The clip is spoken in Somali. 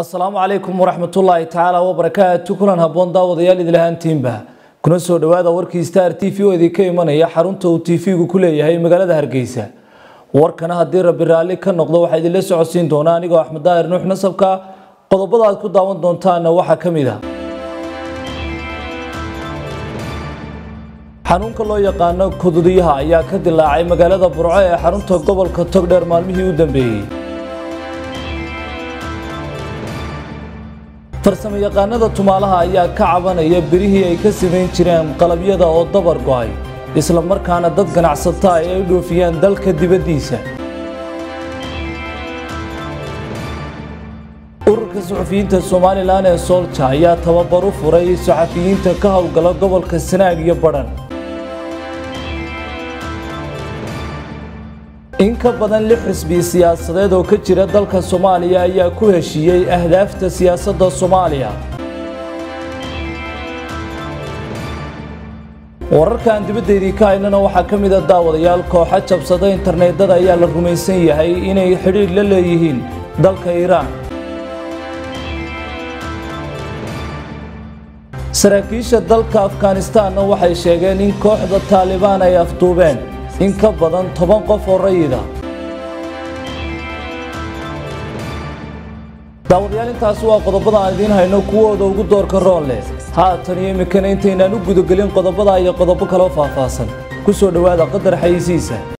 asalaamu calaykum waraxmatullaahi tacaala wabarakaatu kulan haboon daawadayaal idilahaantiinba kuna soo dhowaada warkii star t v oo idinka imanaya xarunta uu t v-gu ku leeyahay magaalada hargeysa. Warkana haddii rabbi raalli ka noqdo waxaa idinla socodsiin doonaa anigoo axmed daahir nuux nasabka. Qodobada aad ku daawan doontaana waxaa ka mid a xanuunka loo yaqaano kududiyaha ayaa ka dilaacay magaalada burco ee xarunta gobolka togdheer maalmihii u dambeeyey farsamo yaqaanada tumaalaha ayaa ka cabanaya birihii ay ka samayn jireen qalabyada oo dabar go'ay isla markaana dad ganacsata ay ay dhoofiyaan dalka dibaddiisa. Ururka suxufiyiinta somalilan ee soolja ayaa tababar u furay saxafiyiinta ka howlgala gobolka sanaag iyo badhan in ka badan lix xisbi siyaasadeed oo ka jira dalka soomaaliya ayaa ku heshiiyey ahdaafta siyaasadda soomaaliya. Wararkan dibaddeedii ka haynana waxaa ka mid a daawadayaal kooxa jabsada interneedada ayaa la rumaysan yahay inay xidhiidh la leeyihiin dalka iiraan. Saraakiisha dalka afghanistanna waxay sheegeen in kooxda taalibaan ay afduubeen in ka badan toban qof oo rayida daawadayaal intaasi waa qodobada aan idiin hayno kuwooda ugu doorka roon leh haatan iyo imikana intaynaan u gudagelin qodobada iyo qodobo kaloo faahfaahsan ku soo dhowaada qadar xayisiisa